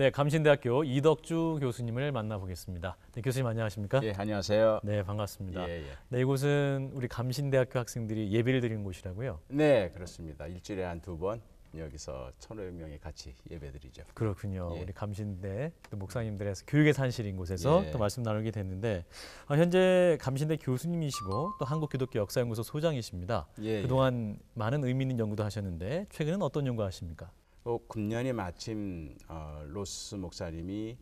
네, 감신대학교 이덕주 교수님을 만나보겠습니다. 네, 교수님 안녕하십니까? 예, 안녕하세요. 네, 반갑습니다. 예, 예. 네, 이곳은 우리 감신대학교 학생들이 예배를 드리는 곳이라고요? 네, 그렇습니다. 일주일에 한 두 번 여기서 1,500명이 같이 예배드리죠. 그렇군요. 예. 우리 감신대 또 목사님들에서 교육의 산실인 곳에서 예. 또 말씀 나누게 됐는데 어, 현재 감신대 교수님이시고 또 한국기독교 역사연구소 소장이십니다. 예, 그동안 많은 의미 있는 연구도 하셨는데 최근은 어떤 연구 하십니까? 어, 금년이 마침 어, 로스 목사님이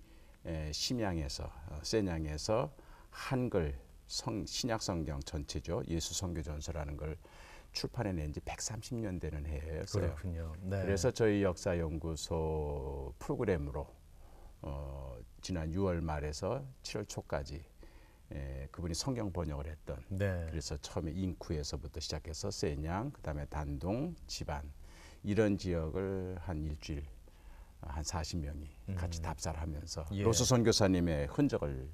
에, 심양에서 어, 세냥에서 한글 성, 신약 성경 전체죠. 예수 성교 전서라는 걸 출판해 낸 지 130년 되는 해예요. 그렇군요. 네. 그래서 저희 역사 연구소 프로그램으로 어, 지난 6월 말에서 7월 초까지 에, 그분이 성경 번역을 했던 네. 그래서 처음에 인쿠에서부터 시작해서 세냥, 그다음에 단동, 지반 이런 지역을 한 일주일 한 40명이 같이 답사를 하면서 예. 로스 선교사님의 흔적을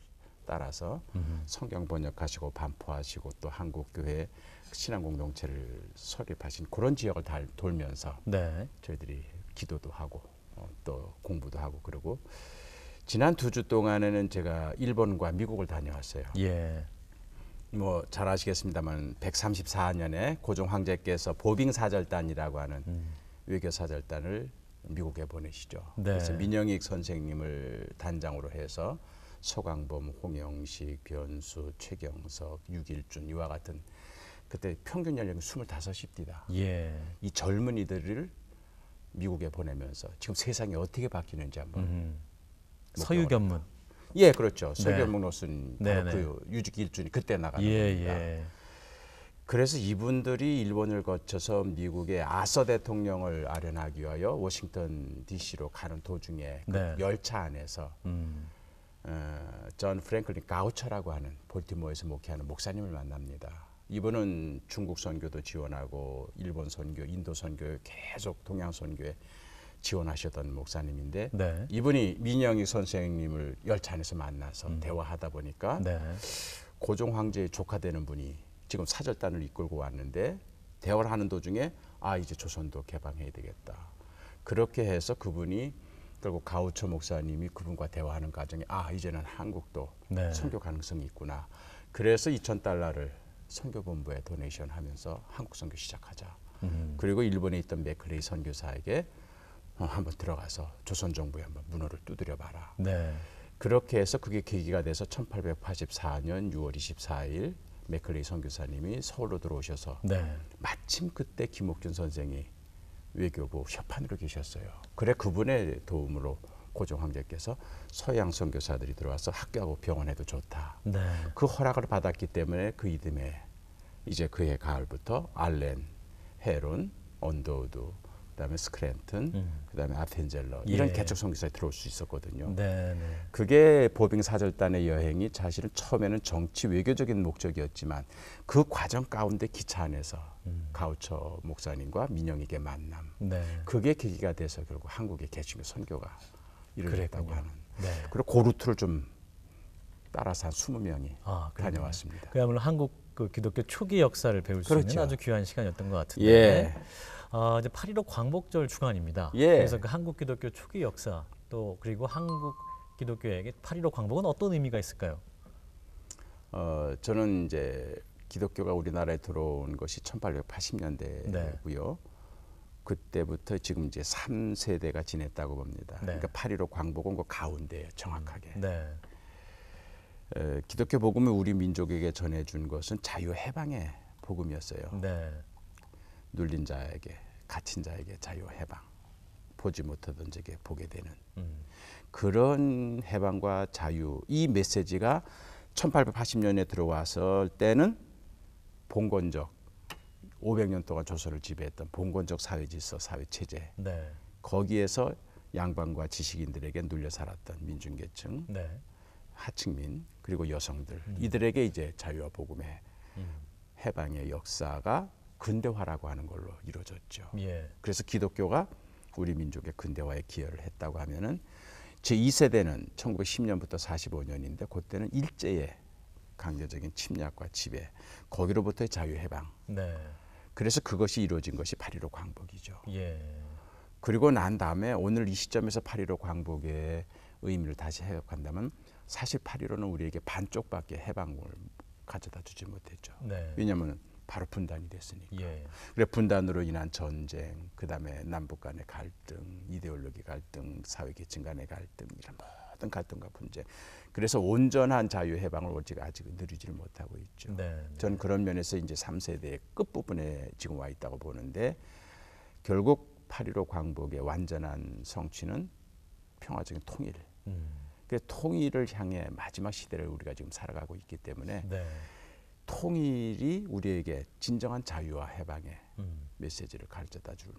따라서 음. 성경 번역하시고 반포하시고 또 한국 교회 신앙 공동체를 설립하신 그런 지역을 다 돌면서 네. 저희들이 기도도 하고 어, 또 공부도 하고 그러고 지난 두 주 동안에는 제가 일본과 미국을 다녀왔어요. 예. 뭐잘 아시겠습니다만 134년에 고종 황제께서 보빙 사절단이라고 하는 음. 외교 사절단을 미국에 보내시죠. 네. 그래서 민영익 선생님을 단장으로 해서 서광범, 홍영식, 변수, 최경석, 유길준 이와 같은 그때 평균 연령이 25입니다. 예. 이 젊은이들을 미국에 보내면서 지금 세상이 어떻게 바뀌는지 한번 음. 서유견문. 예 그렇죠 네. 노슨 네, 바로 네. 그 유직일준이 그때 나가는 예, 겁니다. 예. 그래서 이분들이 일본을 거쳐서 미국의 아서 대통령을 아련하기 위하여 워싱턴 D.C.로 가는 도중에 그 네. 열차 안에서 음. 어, 존 프랭클린 가우처라고 하는 볼티모어에서 목회하는 목사님을 만납니다. 이분은 중국 선교도 지원하고 일본 선교, 인도 선교 계속 동양 선교에 지원하셨던 목사님인데 네. 이분이 민영익 선생님을 열차 안에서 만나서 대화하다 보니까 음. 네. 고종 황제의 조카 되는 분이 지금 사절단을 이끌고 왔는데 대화를 하는 도중에 아 이제 조선도 개방해야 되겠다. 그렇게 해서 그분이 결국 가우처 목사님이 그분과 대화하는 과정에 아 이제는 한국도 네. 선교 가능성이 있구나. 그래서 2천 달러를 선교본부에 donation 하면서 한국 선교 시작하자. 음. 그리고 일본에 있던 맥클레이 선교사에게 어, 한번 들어가서 조선 정부에 한번 문호를 두드려 봐라. 네. 그렇게 해서 그게 계기가 돼서 1884년 6월 24일 맥클레이 선교사님이 서울로 들어오셔서 네. 마침 그때 김옥균 선생이 외교부 협판으로 계셨어요. 그래 그분의 도움으로 고종 황제께서 서양 선교사들이 들어와서 학교하고 병원 해도 좋다. 네. 그 허락을 받았기 때문에 그 이듬해 이제 그해 가을부터 알렌, 헤론, 언더우드, 그다음에 스크랜튼, 음. 그다음에 아펜젤러 이런 예. 개척 선교사가 들어올 수 있었거든요. 네. 네. 그게 보빙 사절단의 여행이 사실은 처음에는 정치 외교적인 목적이었지만 그 과정 가운데 기차 안에서 음. 가우처 목사님과 민영익의 만남 네. 그게 계기가 돼서 결국 한국의 개신교 선교가 이루어졌다고. 하는 네. 그리고 그 루트를 좀 따라서 한 20명이 아. 다녀왔습니다. 그야말로 한국 그 기독교 초기 역사를 배울 수 그렇죠. 있는 아주 귀한 시간이었던 것 같은데. 예. 아, 이제 8.15 광복절 주간입니다. 예. 그래서 그 한국 기독교 초기 역사 또 그리고 한국 기독교에게 8.15 광복은 어떤 의미가 있을까요? 어, 저는 이제 기독교가 우리나라에 들어온 것이 1880년대고요. 그때부터 지금 이제 3세대가 지냈다고 봅니다. 네. 그러니까 8.15 광복은 그 가운데예요, 정확하게. 네. 에, 기독교 복음을 우리 민족에게 전해준 것은 자유 해방의 복음이었어요. 네. 눌린 자에게 갇힌 자에게 자유 해방, 보지 못하던 자에게 보게 되는 음. 그런 해방과 자유 이 메시지가 1880년에 들어왔을 때는 봉건적 500년 동안 조선을 지배했던 봉건적 사회 질서, 사회 체제 네. 거기에서 양반과 지식인들에게 눌려 살았던 민중계층, 네. 하층민 그리고 여성들 이들에게 이제 자유와 복음의 해방의 역사가 근대화라고 하는 걸로 이루어졌죠. 예. 그래서 기독교가 우리 민족의 근대화에 기여를 했다고 하면은 제 2세대는 1910년부터 45년인데 그때는 일제의 강제적인 침략과 지배 거기로부터의 자유 해방 네. 그래서 그것이 이루어진 것이 8.15 광복이죠. 예. 그리고 난 다음에 오늘 이 시점에서 8.15 광복의 의미를 다시 해석한다면 사실 8.15는 우리에게 반쪽밖에 해방을 가져다 주지 못했죠. 네. 왜냐하면 바로 분단이 됐으니까. 예. 그래 분단으로 인한 전쟁, 그다음에 남북 간의 갈등, 이데올로기 갈등, 사회 계층 간의 갈등 이런 모든 갈등과 분쟁. 그래서 온전한 자유 해방을 오직 아직 누리지를 못하고 있죠. 네. 네. 저는 그런 면에서 이제 3세대의 끝부분에 지금 와 있다고 보는데 결국 8.15 광복의 완전한 성취는 평화적인 통일. 음. 그 통일을 향해 마지막 시대를 우리가 지금 살아가고 있기 때문에 네. 통일이 우리에게 진정한 자유와 해방의 음. 메시지를 가르쳐다 주는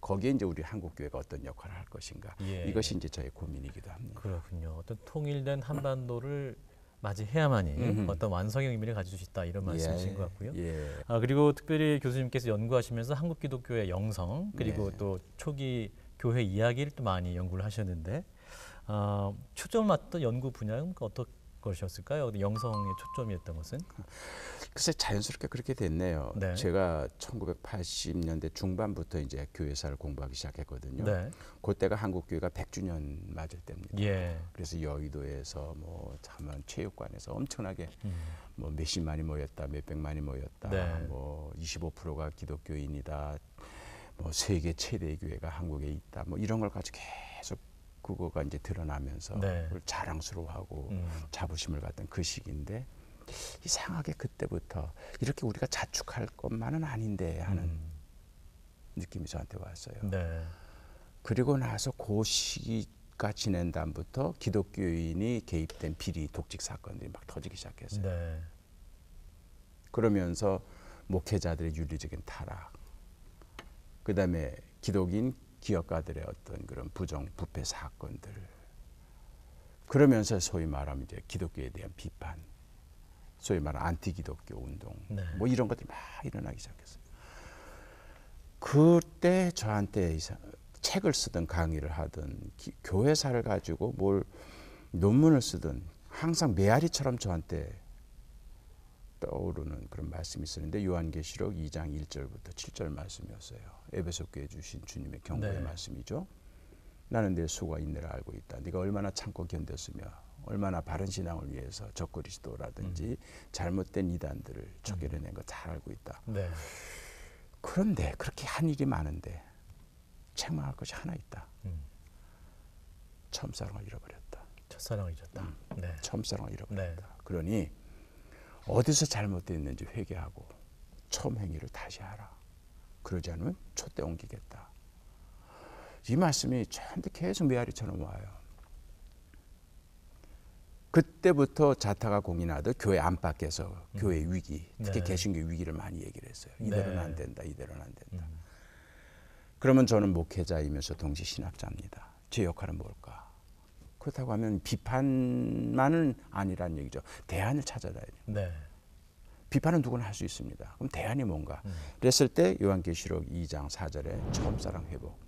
거기에 이제 우리 한국 교회가 어떤 역할을 할 것인가 예. 이것이 이제 저의 고민이기도 합니다. 그렇군요. 어떤 통일된 한반도를 맞이해야만이 음흠. 어떤 완성의 의미를 가질 수 있다 이런 말씀이신 것 같고요. 예. 아, 그리고 특별히 교수님께서 연구하시면서 한국 기독교의 영성 그리고 네. 또 초기 교회 이야기를 또 많이 연구를 하셨는데 아, 초점을 맞던 연구 분야는 어떤 것이었을까요? 영성의 초점이었던 것은? 글쎄 자연스럽게 그렇게 됐네요. 네. 제가 1980년대 중반부터 이제 교회사를 공부하기 시작했거든요. 네. 그때가 한국 교회가 100주년 맞을 때입니다. 예. 그래서 여의도에서 뭐 참한 체육관에서 엄청나게 음. 뭐 몇십만이 모였다, 몇백만이 모였다, 네. 뭐 25%가 기독교인이다, 뭐 세계 최대 교회가 한국에 있다, 뭐 이런 걸 가지고 계속 그거가 이제 드러나면서 네. 자랑스러워하고 음. 자부심을 갖던 그 시기인데 이상하게 그때부터 이렇게 우리가 자축할 것만은 아닌데 하는 음. 느낌이 저한테 왔어요. 네. 그리고 나서 그 시기가 지낸 다음부터 기독교인이 개입된 비리 독직 사건들이 막 터지기 시작했어요. 네. 그러면서 목회자들의 윤리적인 타락, 그 다음에 기독인 기업가들의 어떤 그런 부정 부패 사건들, 그러면서 소위 말하면 이제 기독교에 대한 비판, 소위 말하는 안티 기독교 운동, 네. 뭐 이런 것들이 막 일어나기 시작했어요. 그때 저한테 책을 쓰든 강의를 하든 기- 교회사를 가지고 뭘 논문을 쓰든 항상 메아리처럼 저한테 떠오르는 그런 말씀이 있었는데 요한계시록 2장 1절부터 7절 말씀이었어요. 에베소 교회 주신 주님의 경고의 네. 말씀이죠. 나는 내 수가 있느라 알고 있다. 네가 얼마나 참고 견뎠으며 얼마나 바른 신앙을 위해서 적그리스도라든지 잘못된 이단들을 척결해낸 거 잘 알고 있다. 네. 그런데 그렇게 한 일이 많은데 책망할 것이 하나 있다. 음. 처음 사랑을 잃어버렸다. 첫사랑을 잊었다. 네. 처음 사랑을 잃어버렸다. 네. 그러니 어디서 잘못됐는지 회개하고 처음 행위를 다시 하라. 그러지 않으면 촛대 옮기겠다. 이 말씀이 저한테 계속 메아리처럼 와요. 그때부터 자타가 공인하듯 교회 안팎에서 교회 위기, 특히 네. 개신교 위기를 많이 얘기를 했어요. 이대로는 네. 안 된다, 이대로는 안 된다. 음. 그러면 저는 목회자이면서 동시 신학자입니다. 제 역할은 뭘까? 그렇다고 하면 비판만은 아니란 얘기죠. 대안을 찾아야 돼요. 네. 비판은 누구나 할 수 있습니다. 그럼 대안이 뭔가? 음. 그랬을 때 요한계시록 2장 4절에 처음 사랑 회복,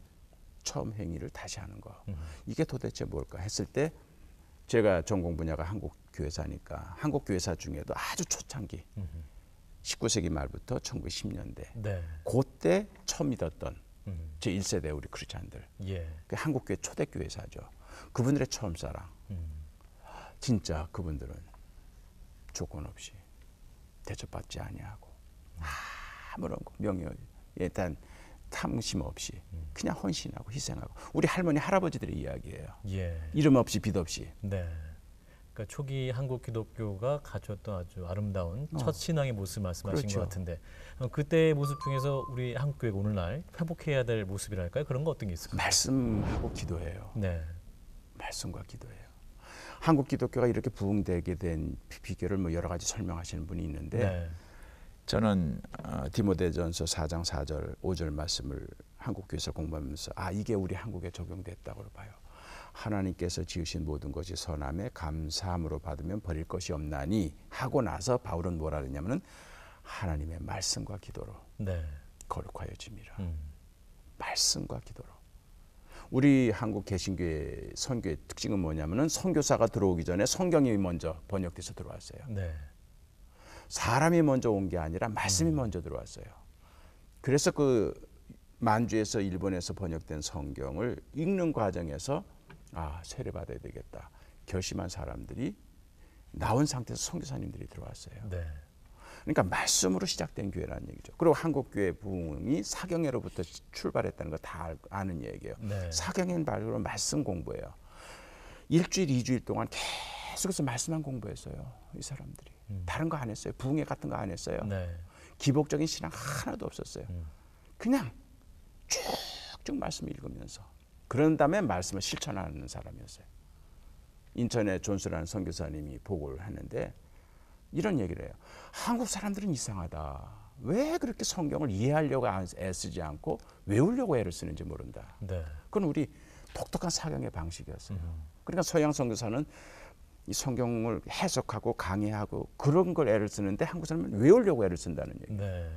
처음 행위를 다시 하는 거. 음. 이게 도대체 뭘까 했을 때 제가 전공 분야가 한국 교회사니까 한국 교회사 중에도 아주 초창기 음. 19세기 말부터 1910년대 네. 그때 처음 믿었던 음. 제 1세대 우리 크리스찬들 예. 그 한국교회 초대교회사죠. 그분들의 처음 사랑. 음. 진짜 그분들은 조건 없이 대접받지 아니하고 아무런 거, 명예 일단 탐심 없이 그냥 헌신하고 희생하고 우리 할머니 할아버지들의 이야기예요. 예. 이름 없이 빛 없이 네. 그러니까 초기 한국 기독교가 가졌던 아주 아름다운 어. 첫 신앙의 모습 말씀하신 그렇죠. 것 같은데 어, 그때의 모습 중에서 우리 한국 교회가 오늘날 회복해야 될 모습이랄까요? 그런 거 어떤 게 있을까요? 말씀하고 기도해요. 네. 말씀과 기도해요. 한국 기독교가 이렇게 부흥되게 된 비- 비결을 뭐 여러 가지 설명하시는 분이 있는데 네. 저는 어, 디모데전서 4장 4절 5절 말씀을 한국 교회에서 공부하면서 아 이게 우리 한국에 적용됐다고 봐요. 하나님께서 지으신 모든 것이 선함에 감사함으로 받으면 버릴 것이 없나니 하고 나서 바울은 뭐라 그랬냐면은 하나님의 말씀과 기도로 네. 거룩하여짐이라. 음. 말씀과 기도로. 우리 한국 개신교의 선교의 특징은 뭐냐면은 선교사가 들어오기 전에 성경이 먼저 번역돼서 들어왔어요. 네. 사람이 먼저 온 게 아니라 말씀이 먼저 들어왔어요. 그래서 그 만주에서 일본에서 번역된 성경을 읽는 과정에서 아 세례 받아야 되겠다 결심한 사람들이 나온 상태에서 선교사님들이 들어왔어요. 네. 그러니까 말씀으로 시작된 교회라는 얘기죠. 그리고 한국 교회 부흥이 사경회로부터 출발했다는 거 다 아는 얘기예요. 네. 사경회는 말로 말씀 공부예요. 일주일, 이주일 동안 계속해서 말씀만 공부했어요. 이 사람들이 다른 거 안 했어요. 부흥회 같은 거 안 했어요. 음. 네. 기복적인 신앙 하나도 없었어요. 음. 그냥 쭉쭉 말씀 읽으면서 그런 다음에 말씀을 실천하는 사람이었어요. 인천에 존스라는 선교사님이 보고를 하는데 이런 얘기를 해요. 한국 사람들은 이상하다. 왜 그렇게 성경을 이해하려고 안- 애쓰지 않고 외우려고 애를 쓰는지 모른다. 네. 그건 우리 독특한 사경의 방식이었어요. 음. 그러니까 서양 선교사는 이 성경을 해석하고 강의하고 그런 걸 애를 쓰는데 한국 사람은 외우려고 애를 쓴다는 얘기. 네.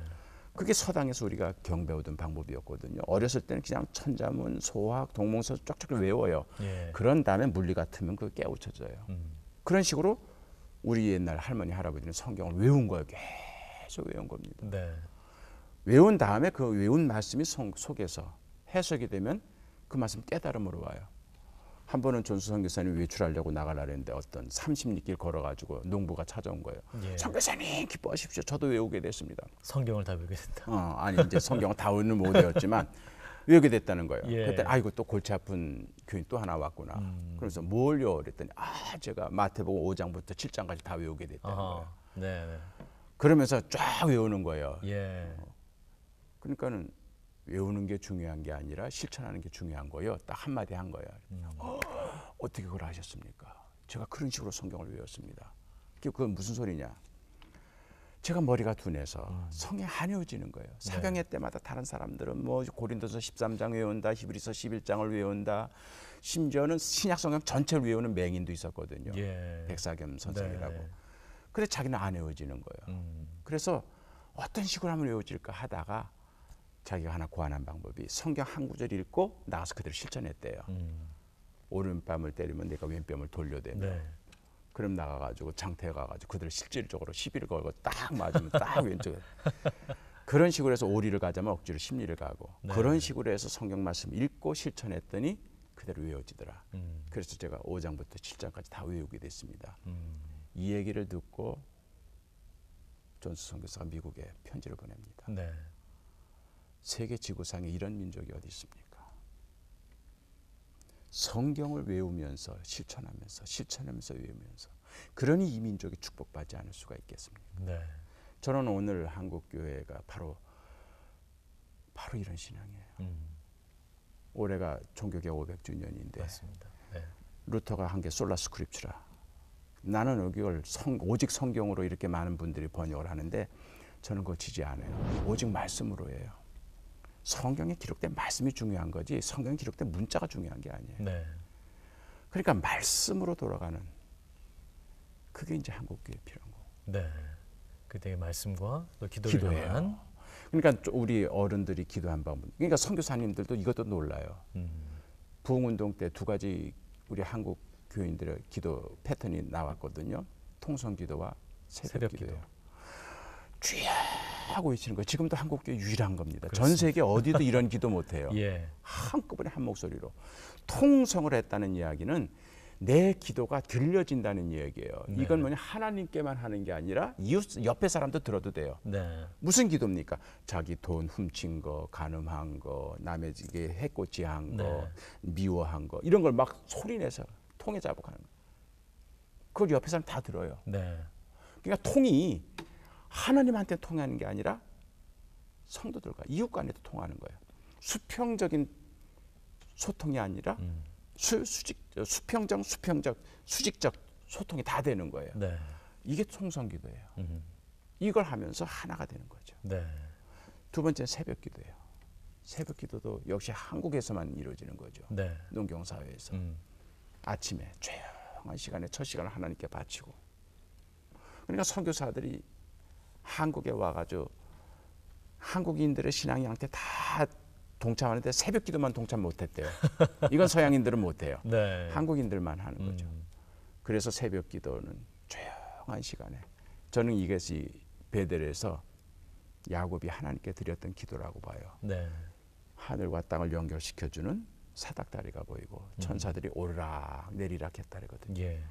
그게 서당에서 우리가 경배우던 방법이었거든요. 어렸을 때는 그냥 천자문, 소학, 동몽서 쫙쫙 외워요. 예. 그런 다음에 물리 같으면 그 깨우쳐져요. 음. 그런 식으로 우리 옛날 할머니 할아버지는 성경을 외운 거예요. 계속 외운 겁니다. 네. 외운 다음에 그 외운 말씀이 성, 속에서 해석이 되면 그 말씀 깨달음으로 와요. 한 번은 존수 선교사님 외출하려고 나가라 했는데 어떤 30리길 걸어가지고 농부가 찾아온 거예요. 예. 선교사님 기뻐하십시오. 저도 외우게 됐습니다. 성경을 다 외우게 된다. 어, 아니 이제 성경을 다 외우는 못 외웠지만 외우게 됐다는 거예요. 예. 그때 아이고 또 골치 아픈 교인 또 하나 왔구나. 음. 그래서 뭘요? 그랬더니 아 제가 마태복음 5장부터 7장까지 다 외우게 됐다는 거예요. 네. 네. 그러면서 쫙 외우는 거예요. 예. 그러니까는 외우는 게 중요한 게 아니라 실천하는 게 중요한 거예요. 딱 한마디 한 거예요. 어, 어떻게 그걸 하셨습니까? 제가 그런 식으로 성경을 외웠습니다. 그게 무슨 소리냐? 제가 머리가 둔해서 성에 한해워지는 거예요. 사경회 때마다 다른 사람들은 뭐 고린도서 13장 외운다, 히브리서 11장을 외운다, 심지어는 신약 성경 전체를 외우는 맹인도 있었거든요. 예. 백사겸 선생이라고. 네. 그래 자기는 안 외워지는 거예요. 음. 그래서 어떤 식으로 하면 외워질까 하다가 자기가 하나 고안한 방법이 성경 한 구절 읽고 나가서 그대로 실천했대요. 음. 오른뺨을 때리면 내가 왼뺨을 돌려대며 네. 그럼 나가가지고 장태 가가지고 그대로 실질적으로 시비를 걸고 딱 맞으면 딱 왼쪽에 그런 식으로 해서 오리를 가자면 억지로 심리를 가고 네. 그런 식으로 해서 성경 말씀 읽고 실천했더니 그대로 외워지더라. 음. 그래서 제가 5장부터 7장까지 다 외우게 됐습니다. 음. 이 얘기를 듣고 존스 선교사가 미국에 편지를 보냅니다. 네. 세계 지구상에 이런 민족이 어디 있습니까? 성경을 외우면서 실천하면서 실천하면서 외우면서 그러니 이 민족이 축복받지 않을 수가 있겠습니까? 네. 저는 오늘 한국 교회가 바로 바로 이런 신앙이에요. 음. 올해가 종교개 500주년인데 맞습니다. 네. 루터가 한 게 솔라 스크립추라. 나는 이걸 성, 오직 성경으로 이렇게 많은 분들이 번역을 하는데 저는 그거 지지 않아요. 오직 말씀으로 해요. 성경에 기록된 말씀이 중요한 거지 성경에 기록된 문자가 중요한 게 아니에요. 네. 그러니까 말씀으로 돌아가는 그게 이제 한국 교회 필요한 거. 네. 그때의 말씀과 또 기도를 기도예요. 그러니까 우리 어른들이 기도한 방법. 그러니까 선교사님들도 이것도 놀라요. 음. 부흥운동 때 두 가지 우리 한국 교인들의 기도 패턴이 나왔거든요. 통성기도와. 새벽기도. 주여 하고 외치는 거 지금도 한국 교회 유일한 겁니다. 전 그렇습니다. 세계 어디도 이런 기도 못 해요. 예. 한꺼번에 한 목소리로 통성을 했다는 이야기는 내 기도가 들려진다는 이야기예요. 네. 이건 뭐냐 하나님께만 하는 게 아니라 이웃 옆에 사람도 들어도 돼요. 네. 무슨 기도입니까? 자기 돈 훔친 거, 간음한 거, 남에게 해코지 한 거, 네. 미워한 거 이런 걸 막 소리내서 통에 자복하는 거. 그걸 옆에 사람 다 들어요. 네. 그러니까 통이 하나님한테 통하는 게 아니라 성도들과 이웃 간에도 통하는 거예요. 수평적인 소통이 아니라 음. 수, 수직 수평적 수평적 수직적 소통이 다 되는 거예요. 네. 이게 통성기도예요. 음. 이걸 하면서 하나가 되는 거죠. 네. 두 번째는 새벽기도예요. 새벽기도도 역시 한국에서만 이루어지는 거죠. 네. 농경사회에서 음. 아침에 조용한 시간에 첫 시간을 하나님께 바치고 그러니까 선교사들이 한국에 와가지고 한국인들의 신앙 양태 다 동참하는데 새벽 기도만 동참 못했대요. 이건 서양인들은 못해요. 네. 한국인들만 하는 거죠. 음. 그래서 새벽 기도는 조용한 시간에 저는 이것이 베델에서 야곱이 하나님께 드렸던 기도라고 봐요. 네. 하늘과 땅을 연결시켜주는 사닥다리가 보이고 천사들이 오르락 내리락 했다리거든요. 예.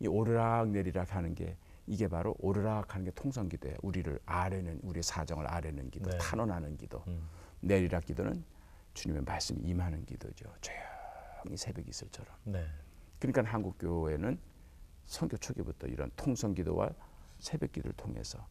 이 오르락 내리락 하는 게 이게 바로 오르락 하는 게 통성 기도예요. 우리를 아래는 우리의 사정을 아래는 기도, 네. 탄원하는 기도. 음. 내리락 기도는 주님의 말씀이 임하는 기도죠. 조용히 새벽 이슬처럼. 네. 그러니까 한국 교회는 선교 초기부터 이런 통성 기도와 새벽 기도를 통해서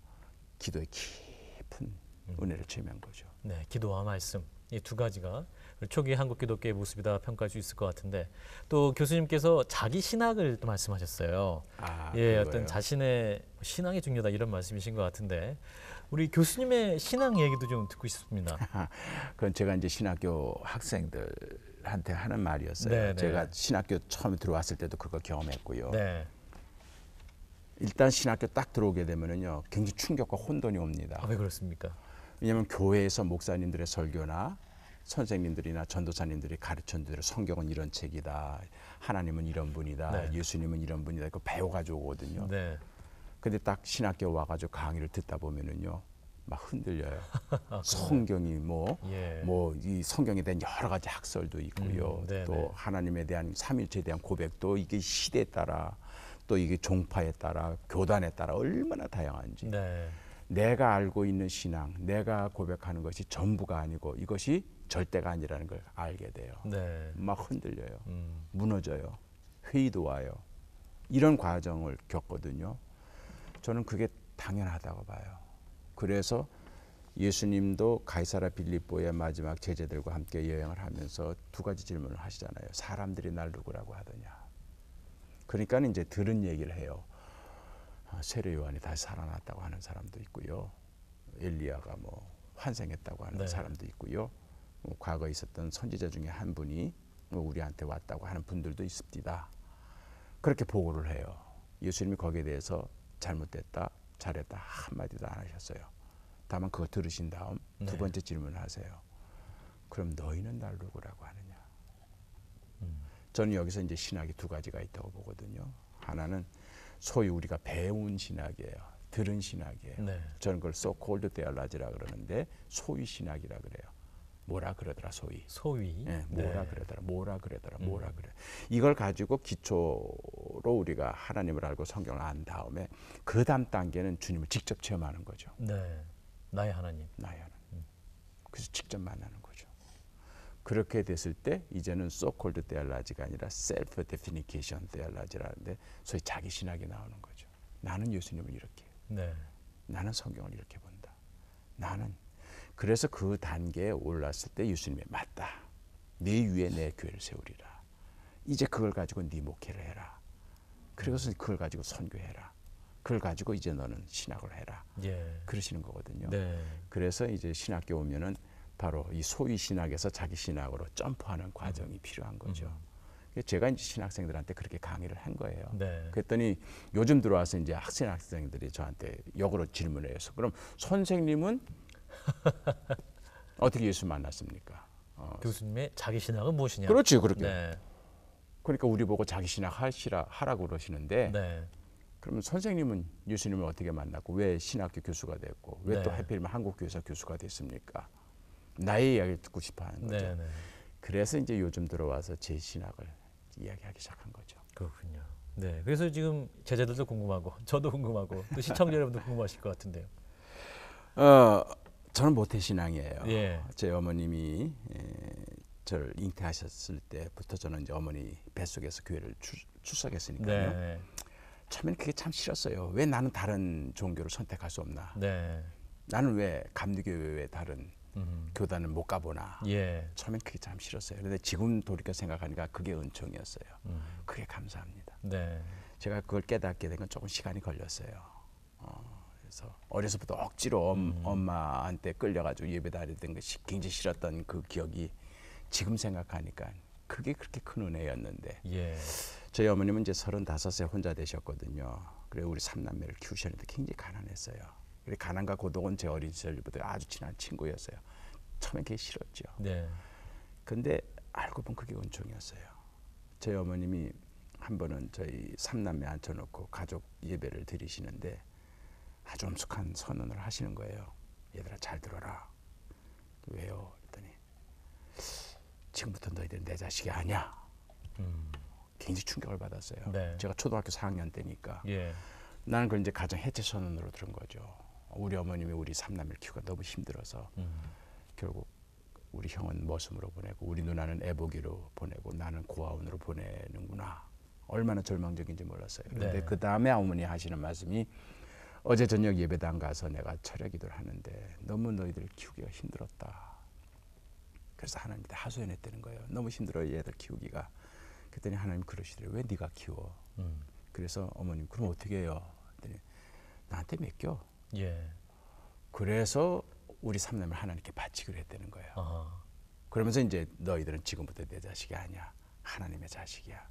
기도의 깊은 은혜를 체험한 거죠. 네, 기도와 말씀 이 두 가지가 초기 한국 기독교의 모습이다 평가할 수 있을 것 같은데 또 교수님께서 자기 신학을 또 말씀하셨어요. 아, 예, 그거예요. 어떤 자신의 신앙이 중요하다 이런 말씀이신 것 같은데 우리 교수님의 신앙 얘기도 좀 듣고 싶습니다. 그건 제가 이제 신학교 학생들한테 하는 말이었어요. 네, 네. 제가 신학교 처음에 들어왔을 때도 그걸 경험했고요. 네. 일단 신학교 딱 들어오게 되면은요, 굉장히 충격과 혼돈이 옵니다. 아, 왜 그렇습니까? 왜냐하면 교회에서 목사님들의 설교나 선생님들이나 전도사님들이 가르쳐 주는 성경은 이런 책이다. 하나님은 이런 분이다. 네. 예수님은 이런 분이다. 이거 배워가지고 오거든요. 네. 근데 딱 신학교 와가지고 강의를 듣다 보면은요, 막 흔들려요. 아, 성경이 뭐, 예. 뭐 이 성경에 대한 여러 가지 학설도 있고요. 음, 네, 또 네. 하나님에 대한 삼일체에 대한 고백도 이게 시대에 따라 또 이게 종파에 따라 교단에 따라 얼마나 다양한지 네. 내가 알고 있는 신앙, 내가 고백하는 것이 전부가 아니고 이것이 절대가 아니라는 걸 알게 돼요. 네. 막 흔들려요. 음. 무너져요. 회의도 와요. 이런 과정을 겪거든요. 저는 그게 당연하다고 봐요. 그래서 예수님도 가이사라 빌립보의 마지막 제자들과 함께 여행을 하면서 두 가지 질문을 하시잖아요. 사람들이 날 누구라고 하더냐. 그러니까 이제 들은 얘기를 해요. 아, 세례 요한이 다시 살아났다고 하는 사람도 있고요. 엘리야가 뭐 환생했다고 하는 네. 사람도 있고요. 뭐 과거에 있었던 선지자 중에 한 분이 뭐 우리한테 왔다고 하는 분들도 있습니다. 그렇게 보고를 해요. 예수님이 거기에 대해서 잘못됐다, 잘했다 한마디도 안 하셨어요. 다만 그거 들으신 다음 네. 두 번째 질문을 하세요. 그럼 너희는 날 누구라고 하느냐? 저는 여기서 이제 신학이 두 가지가 있다고 보거든요. 하나는 소위 우리가 배운 신학이에요. 들은 신학이에요. 네. 저는 그걸 so-called theology라 그러는데 소위 신학이라 그래요. 뭐라 그러더라 소위. 소위. 예, 뭐라 네. 그러더라, 뭐라 그러더라, 뭐라 그래. 이걸 가지고 기초로 우리가 하나님을 알고 성경을 안 다음에 그 다음 단계는 주님을 직접 체험하는 거죠. 네. 나의 하나님. 나의 하나님. 그래서 직접 만나는 거죠. 그렇게 됐을 때 이제는 so-called theology가 아니라 self-definition theology라는데 소위 자기 신학이 나오는 거죠. 나는 예수님을 이렇게. 네. 나는 성경을 이렇게 본다. 나는 그래서 그 단계에 올랐을 때 예수님이 맞다. 네 위에 내 교회를 세우리라. 이제 그걸 가지고 네 목회를 해라. 그래서 그걸 가지고 선교해라. 그걸 가지고 이제 너는 신학을 해라. 예. 그러시는 거거든요. 네. 그래서 이제 신학교 오면은 바로 이 소위 신학에서 자기 신학으로 점프하는 과정이 필요한 거죠. 그래서 제가 이제 신학생들한테 그렇게 강의를 한 거예요. 네. 그랬더니 요즘 들어와서 이제 학생 학생들이 저한테 역으로 질문을 해서 그럼 선생님은 어떻게 예수 만났습니까? 어, 교수님의 자기 신학은 무엇이냐? 그렇지 그렇게. 네. 그러니까 우리 보고 자기 신학 하시라 하라고 그러시는데 네. 그러면 선생님은 예수님을 어떻게 만났고 왜 신학교 교수가 됐고 왜또 네. 하필이면 한국 교회에서 교수가 됐습니까? 나의 이야기를 듣고 싶어하는 거죠. 네. 네. 그래서 이제 요즘 들어와서 제 신학을 이야기하기 시작한 거죠. 그렇군요. 네. 그래서 지금 제자들도 궁금하고 저도 궁금하고 또 시청자 여러분도 궁금하실 것 같은데요. 어, 저는 모태 신앙이에요. 예. 제 어머님이 에, 저를 잉태하셨을 때부터 저는 이제 어머니 뱃속에서 교회를 출, 출석했으니까요. 네. 처음에는 그게 참 싫었어요. 왜 나는 다른 종교를 선택할 수 없나? 네. 나는 왜 감리교회 다른 음. 교단을 못 가보나? 예. 처음엔 그게 참 싫었어요. 그런데 지금 돌이켜 생각하니까 그게 은총이었어요. 음. 그게 감사합니다. 네. 제가 그걸 깨닫게 된 건 조금 시간이 걸렸어요. 어, 그래서 어려서부터 억지로 엄, 음. 엄마한테 끌려가지고 예배다니던 것이 굉장히 싫었던 그 기억이 지금 생각하니까 그게 그렇게 큰 은혜였는데 예. 저희 어머님은 이제 서른다섯에 혼자 되셨거든요. 그래 우리 삼남매를 키우셨는데 굉장히 가난했어요. 그래 가난과 고독은 제 어린 시절부터 아주 친한 친구였어요. 처음엔 그게 싫었죠. 네. 근데 알고 보면 그게 은총이었어요. 저희 어머님이 한 번은 저희 삼남매 앉혀놓고 가족 예배를 드리시는데 아주 엄숙한 선언을 하시는 거예요. 얘들아 잘 들어라. 왜요? 그랬더니 지금부터 너희들 내 자식이 아니야. 음. 굉장히 충격을 받았어요. 네. 제가 초등학교 4학년 때니까 예. 나는 그걸 이제 가정 해체 선언으로 들은 거죠. 우리 어머님이 우리 삼남매를 키우기가 너무 힘들어서 음. 결국 우리 형은 머슴으로 보내고 우리 누나는 애보기로 보내고 나는 고아원으로 보내는구나. 얼마나 절망적인지 몰랐어요. 그런데 네. 그 다음에 어머니 하시는 말씀이 어제 저녁 예배당 가서 내가 철야 기도를 하는데 너무 너희들 키우기가 힘들었다. 그래서 하나님한테 하소연했다는 거예요. 너무 힘들어 얘들 키우기가. 그랬더니 하나님 그러시더래요. 왜 네가 키워? 음. 그래서 어머님 그럼 어떻게 해요? 그랬더니 나한테 맡겨. 예. 그래서 우리 삼남을 하나님께 바치기로 했다는 거예요. 아. 그러면서 이제 너희들은 지금부터 내 자식이 아니야. 하나님의 자식이야.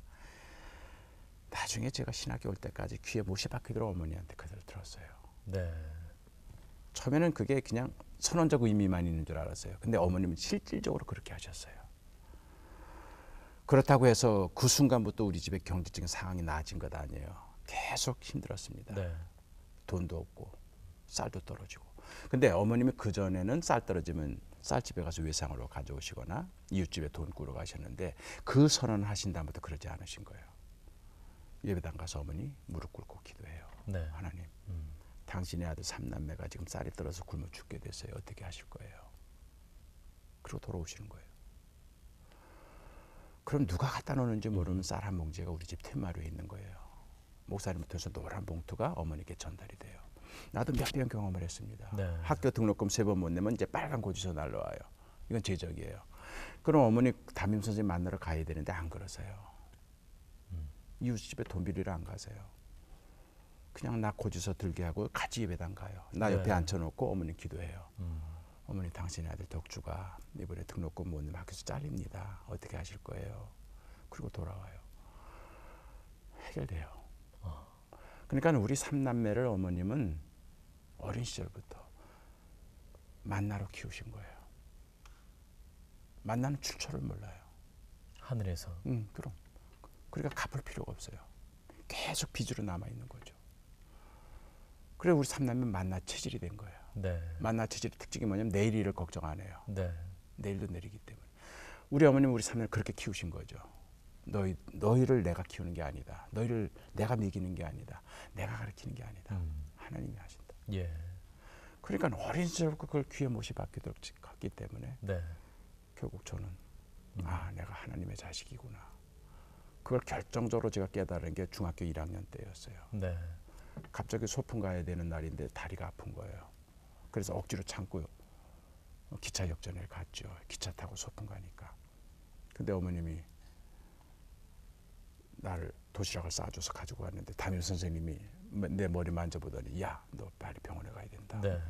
나중에 제가 신학교 올 때까지 귀에 못이 박히도록 어머니한테 그대로 들었어요. 네. 처음에는 그게 그냥 선언적 의미만 있는 줄 알았어요. 근데 어머님은 실질적으로 그렇게 하셨어요. 그렇다고 해서 그 순간부터 우리 집의 경제적인 상황이 나아진 것 아니에요. 계속 힘들었습니다. 네. 돈도 없고 쌀도 떨어지고. 근데 어머님이 그 전에는 쌀 떨어지면 쌀집에 가서 외상으로 가져오시거나 이웃집에 돈 꾸러 가셨는데 그 선언 하신 다음부터 그러지 않으신 거예요. 예배당 가서 어머니 무릎 꿇고 기도해요. 네. 하나님, 음. 당신의 아들 삼남매가 지금 쌀이 떨어서 굶어 죽게 됐어요. 어떻게 하실 거예요? 그리고 돌아오시는 거예요. 그럼 누가 갖다 놓는지 모르는 쌀 한 봉지가 우리 집 텐마루에 있는 거예요. 목사님부터서 노란 봉투가 어머니께 전달이 돼요. 나도 몇 번 경험을 했습니다. 네. 학교 등록금 세 번 못 내면 이제 빨간 고지서 날라와요. 이건 제적이에요. 그럼 어머니 담임 선생님 만나러 가야 되는데 안 그러세요. 이웃 집에 돈 빌리러 안 가세요. 그냥 나 고지서 들게 하고 같이 예배당 가요. 나 옆에 네. 앉혀놓고 어머니 기도해요. 음. 어머니 당신의 아들 덕주가 이번에 등록금 못 내면 학교에서 잘립니다. 어떻게 하실 거예요? 그리고 돌아와요. 해결돼요. 그러니까 우리 삼남매를 어머님은 어린 시절부터 만나러 키우신 거예요. 만나는 출처를 몰라요. 하늘에서. 음, 그럼. 그러니까 갚을 필요가 없어요. 계속 빚으로 남아 있는 거죠. 그래 우리 삼남매 만나 체질이 된 거예요. 네. 만나 체질의 특징이 뭐냐면 내일 일을 걱정 안 해요. 네. 내일도 내리기 때문에. 우리 어머님 우리 삼남을 그렇게 키우신 거죠. 너희 너희를 내가 키우는 게 아니다. 너희를 내가 먹이는 게 아니다. 내가 가르치는 게 아니다. 음. 하나님이 하신다. 예. 그러니까 어린 시절부터 그걸 귀에 못이 박히도록 갔기 때문에 네. 결국 저는 아 내가 하나님의 자식이구나. 그걸 결정적으로 제가 깨달은 게 중학교 1학년 때였어요. 네. 갑자기 소풍 가야 되는 날인데 다리가 아픈 거예요. 그래서 억지로 참고 기차 역전을 갔죠. 기차 타고 소풍 가니까. 근데 어머님이 나를 도시락을 싸줘서 가지고 왔는데 담임 선생님이 내 머리 만져보더니 야 너 빨리 병원에 가야 된다. 네.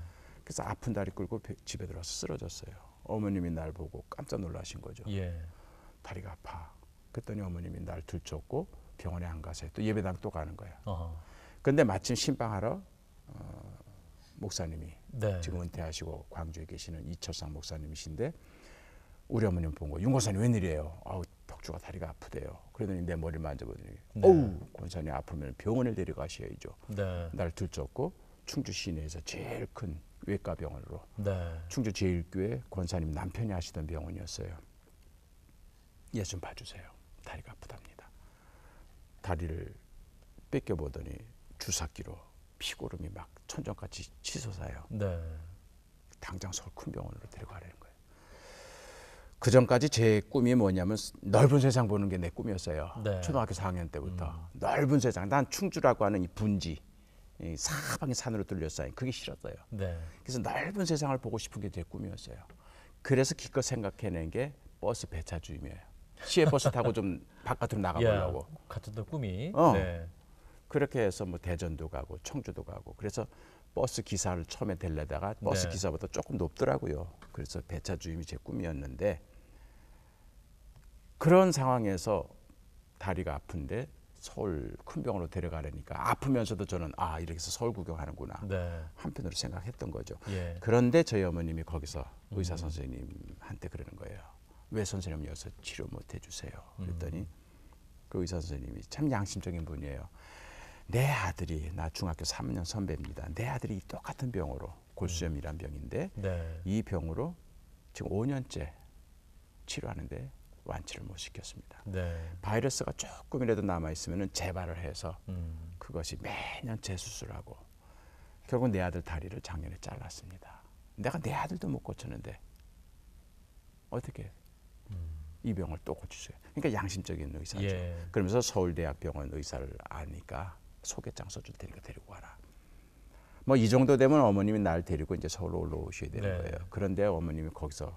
그래서 아픈 다리 끌고 배- 집에 들어와서 쓰러졌어요. 어머님이 날 보고 깜짝 놀라신 거죠. 예. 다리가 아파. 그랬더니 어머님이 날 들쳤고 병원에 안 가세요. 또 예배당 또 가는 거야. 어. 근데 마침 신방하러 어, 목사님이 네. 지금 은퇴하시고 광주에 계시는 이철상 목사님이신데 우리 어머님 본 거. 윤 권사님 웬일이에요? 아우 덕주가 다리가 아프대요. 그러더니 내 머리를 만져보더니 네. 어우 권사님 아프면 병원에 데려가셔야죠. 네. 날 들쳤고 충주 시내에서 제일 큰 외과 병원으로 네. 충주 제일교회 권사님 남편이 하시던 병원이었어요. 얘좀 봐주세요. 다리가 아프답니다. 다리를 뺏겨보더니 주사기로 피고름이 막 천정같이 치솟아요. 네. 당장 서울 큰 병원으로 데려가라는 거예요. 그 전까지 제 꿈이 뭐냐면 넓은 세상 보는 게 내 꿈이었어요. 네. 초등학교 4학년 때부터 넓은 세상. 난 충주라고 하는 이 분지, 이 사방이 산으로 둘렸어요. 그게 싫었어요. 네. 그래서 넓은 세상을 보고 싶은 게 제 꿈이었어요. 그래서 기껏 생각해낸 게 버스 배차 주임이에요. 시외 버스 타고 좀 바깥으로 나가보려고. 야, 같은 또 꿈이. 어. 네. 그렇게 해서 뭐 대전도 가고 청주도 가고 그래서 버스 기사를 처음에 되려다가 버스 네. 기사보다 조금 높더라고요. 그래서 배차 주임이 제 꿈이었는데 그런 상황에서 다리가 아픈데 서울 큰 병원으로 데려가려니까 아프면서도 저는 아 이렇게 해서 서울 구경하는구나 네. 한편으로 생각했던 거죠. 예. 그런데 저희 어머님이 거기서 의사 선생님한테 그러는 거예요. 왜 선생님 여기서 치료 못 해주세요? 그랬더니 그 의사 선생님이 참 양심적인 분이에요. 내 아들이 나 중학교 3년 선배입니다. 내 아들이 똑같은 병으로 골수염이란 병인데 네. 이 병으로 지금 5년째 치료하는데 완치를 못 시켰습니다. 네. 바이러스가 조금이라도 남아 있으면 재발을 해서 음. 그것이 매년 재수술하고 결국 내 아들 다리를 작년에 잘랐습니다. 내가 내 아들도 못 고쳤는데 어떻게 이 병을 또 고치세요? 그러니까 양심적인 의사죠. 예. 그러면서 서울대학병원 의사를 아니까 소개장 써줄 테니까 데리고 와라. 뭐 이 정도 되면 어머님이 날 데리고 이제 서울로 올라오셔야 되는 네. 거예요. 그런데 어머님이 거기서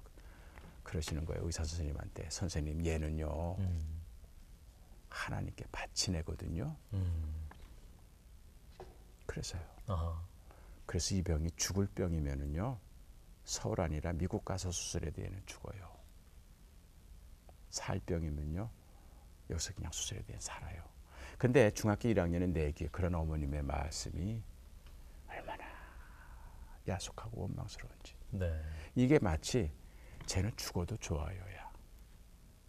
그러시는 거예요. 의사 선생님한테 선생님 얘는요 음. 하나님께 바치내거든요. 음. 그래서요. 아하. 그래서 이 병이 죽을 병이면은요 서울 아니라 미국 가서 수술해야 되는 죽어요. 살 병이면요 여기서 그냥 수술해야 되는 살아요. 근데 중학교 1학년에 내게 그런 어머님의 말씀이 얼마나 야속하고 원망스러운지 네. 이게 마치 쟤는 죽어도 좋아요야.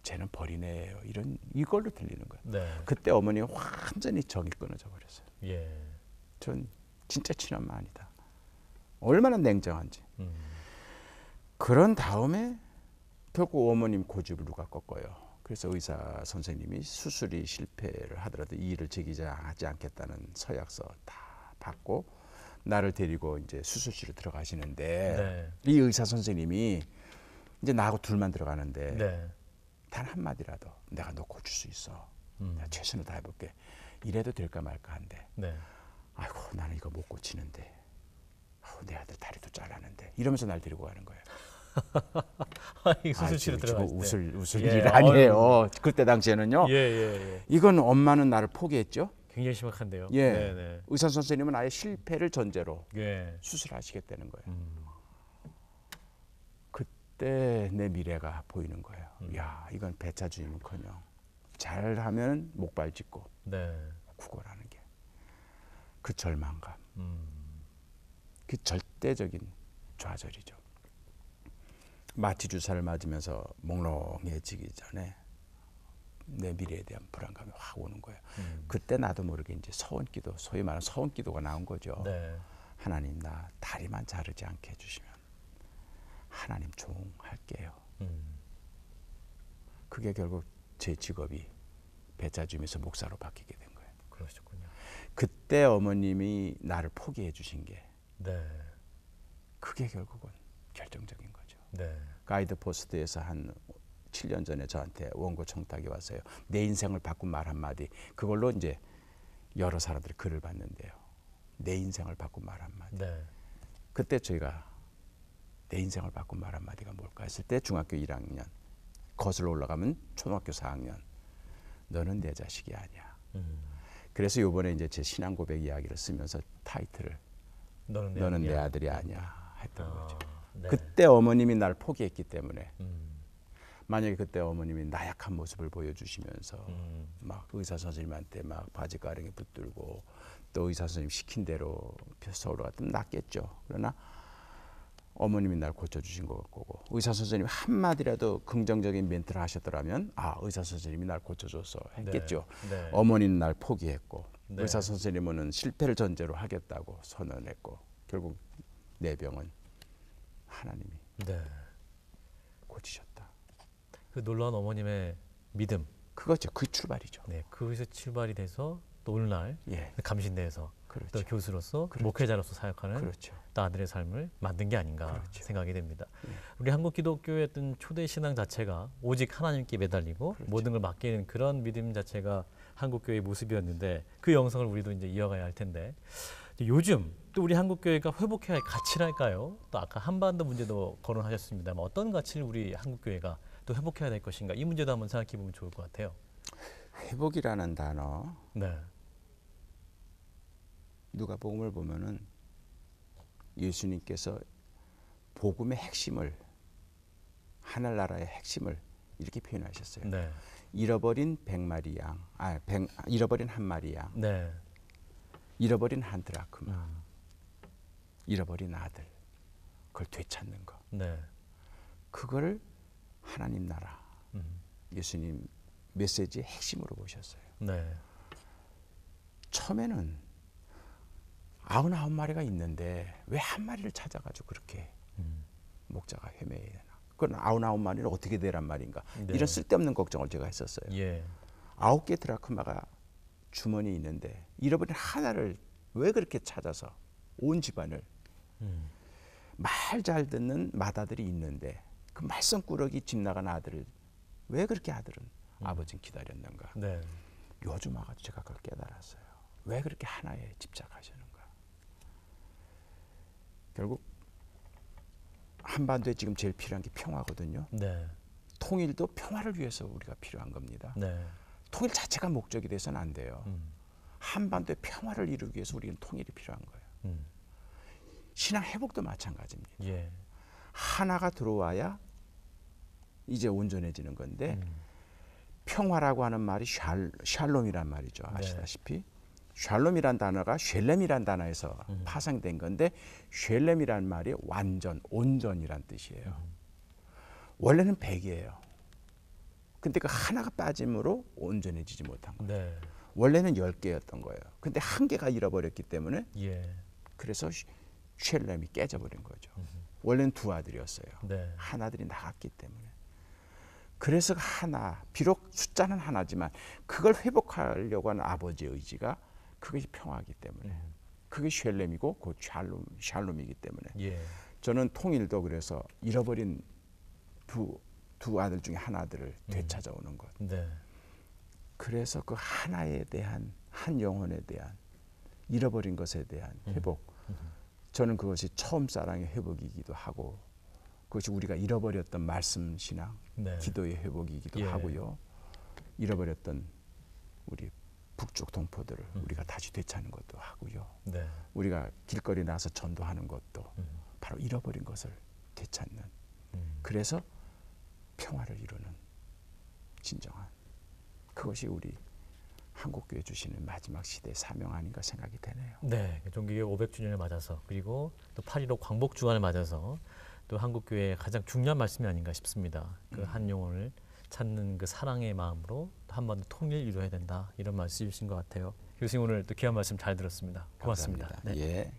쟤는 버리네요. 이런 이걸로 들리는 거예요. 네. 그때 어머니 완전히 정이 끊어져 버렸어요. 예. 전 진짜 친엄마 아니다. 얼마나 냉정한지. 음. 그런 다음에 결국 어머님 고집을 누가 꺾어요. 그래서 의사 선생님이 수술이 실패를 하더라도 이 일을 제기하지 않겠다는 서약서 다 받고 나를 데리고 이제 수술실에 들어가시는데 네. 이 의사 선생님이 이제 나하고 둘만 들어가는데 네. 단 한마디라도 내가 너 고칠 수 있어. 음. 내가 최선을 다해볼게. 이래도 될까 말까 한데 네. 아이고 나는 이거 못 고치는데 아우, 내 아들 다리도 잘랐는데 이러면서 날 데리고 가는 거예요. 이 수술실에 아, 들어갈 때. 웃을 웃을 예, 일 아니에요. 그때 당시에는요. 예, 예, 예. 이건 엄마는 나를 포기했죠. 굉장히 심각한데요. 예. 네, 네. 의사 선생님은 아예 실패를 전제로 예. 수술하시겠다는 거예요. 음. 그때 내 미래가 보이는 거예요. 음. 야 이건 배차 주임은커녕 잘하면 목발 짚고 네. 구걸하는 게 그 절망감, 음. 그 절대적인 좌절이죠. 마취 주사를 맞으면서 몽롱해지기 전에 내 미래에 대한 불안감이 확 오는 거예요. 음. 그때 나도 모르게 이제 서원기도, 소위 말하는 서원기도가 나온 거죠. 네. 하나님 나 다리만 자르지 않게 해주시면 하나님 종할게요. 음. 그게 결국 제 직업이 배짜주면서 목사로 바뀌게 된 거예요. 그러셨군요. 그때 어머님이 나를 포기해 주신 게 네. 그게 결국은 결정적인. 네. 가이드 포스트에서 한 7년 전에 저한테 원고 청탁이 왔어요. 내 인생을 바꾼 말 한마디. 그걸로 이제 여러 사람들이 글을 봤는데요. 내 인생을 바꾼 말 한마디. 네. 그때 저희가 내 인생을 바꾼 말 한마디가 뭘까 했을 때 중학교 1학년 거슬러 올라가면 초등학교 4학년 너는 내 자식이 아니야. 음. 그래서 요번에 이제 제 신앙 고백 이야기를 쓰면서 타이틀을 너는 내, 너는 내. 아들이 아니야 했던 아, 거죠. 네. 그때 어머님이 날 포기했기 때문에 음. 만약에 그때 어머님이 나약한 모습을 보여주시면서 음. 막 의사 선생님한테 막 바지 가랑이 붙들고 또 의사 선생님 시킨 대로 서울로 갔으면 낫겠죠. 그러나 어머님이 날 고쳐주신 것 같고 의사 선생님이 한마디라도 긍정적인 멘트를 하셨더라면 아 의사 선생님이 날 고쳐줘서 했겠죠. 네. 네. 어머니는 날 포기했고 네. 의사 선생님은 실패를 전제로 하겠다고 선언했고 결국 내 병은 하나님이 네. 고치셨다. 그 놀라운 어머님의 믿음. 그거죠. 그 출발이죠. 네. 거기서 출발이 돼서 또 오늘날 예, 감신대에서 또 그렇죠. 교수로서 그렇죠. 목회자로서 사역하는 그렇죠. 또 아들의 삶을 만든 게 아닌가 그렇죠. 생각이 됩니다. 예. 우리 한국 기독교의 어떤 초대 신앙 자체가 오직 하나님께 매달리고 그렇죠. 모든 걸 맡기는 그런 믿음 자체가 한국 교회의 모습이었는데 그 영성을 우리도 이제 이어가야 할 텐데 요즘 또 우리 한국 교회가 회복해야 할 가치랄까요? 또 아까 한반도 문제도 거론하셨습니다만 어떤 가치를 우리 한국 교회가 또 회복해야 될 것인가? 이 문제도 한번 생각해 보면 좋을 것 같아요. 회복이라는 단어. 네, 누가 복음을 보면은 예수님께서 복음의 핵심을 하늘나라의 핵심을 이렇게 표현하셨어요. 네, 잃어버린 백 마리 양, 아, 백, 잃어버린 한 마리 양, 네, 잃어버린 한 드라크마, 음, 잃어버린 아들, 그걸 되찾는 거. 네, 그거를 하나님 나라, 음, 예수님 메시지의 핵심으로 보셨어요. 네, 처음에는 아흔아홉 마리가 있는데 왜 한 마리를 찾아가지고 그렇게 음, 목자가 헤매야? 그건 아흔아홉 마리는 어떻게 되란 말인가? 네. 이런 쓸데없는 걱정을 제가 했었어요. 예. 아홉 개 드라크마가 주머니에 있는데 잃어버린 하나를 왜 그렇게 찾아서 온 집안을 음. 말잘 듣는 맏아들이 있는데 그 말썽꾸러기 집 나간 아들을 왜 그렇게 아들은 아버지는 기다렸는가? 네. 요즘 와가지고 제가 그걸 깨달았어요. 왜 그렇게 하나에 집착하시는가? 결국 한반도에 지금 제일 필요한 게 평화거든요. 네. 통일도 평화를 위해서 우리가 필요한 겁니다. 네. 통일 자체가 목적이 돼서는 안 돼요. 음. 한반도의 평화를 이루기 위해서 우리는 통일이 필요한 거예요. 음. 신앙 회복도 마찬가지입니다. 예. 하나가 들어와야 이제 온전해지는 건데 음. 평화라고 하는 말이 샬, 샬롬이란 말이죠. 네. 아시다시피 샬롬이란 단어가 쉘렘이란 단어에서 음. 파생된 건데 쉘렘이란 말이 완전, 온전이란 뜻이에요. 음. 원래는 백이에요. 근데 그 하나가 빠짐으로 온전해지지 못한 거예요. 네. 원래는 열 개였던 거예요. 근데 한 개가 잃어버렸기 때문에 예. 그래서 쉐- 쉘렘이 깨져버린 거죠. 원래는 두 아들이었어요. 네. 한 아들이 나갔기 때문에. 그래서 그 하나, 비록 숫자는 하나지만 그걸 회복하려고 하는 아버지의 의지가 그것이 평화이기 때문에 그게 쉘렘이고 곧 샬롬, 샬롬이기 때문에 예. 저는 통일도 그래서 잃어버린 두, 두 아들 중에 하나들을 되찾아오는 것. 네. 그래서 그 하나에 대한 한 영혼에 대한 잃어버린 것에 대한 회복. 저는 그것이 처음 사랑의 회복이기도 하고 그것이 우리가 잃어버렸던 말씀 신앙, 네. 기도의 회복이기도 예. 하고요. 잃어버렸던 우리 북쪽 동포들을 우리가 다시 되찾는 것도 하고요. 네. 우리가 길거리 나서 전도하는 것도 음. 바로 잃어버린 것을 되찾는. 음. 그래서 평화를 이루는 진정한 그것이 우리 한국교회 주시는 마지막 시대의 사명 아닌가 생각이 되네요. 네, 종교개혁 500주년을 맞아서 그리고 또 8.15 광복 주간을 맞아서 또 한국 교회의 가장 중요한 말씀이 아닌가 싶습니다. 그한 영혼을 찾는 그 사랑의 마음으로 또한번더 통일 이루어야 된다 이런 말씀이신 것 같아요. 교수님 오늘 또 귀한 말씀 잘 들었습니다. 고맙습니다. 네. 예.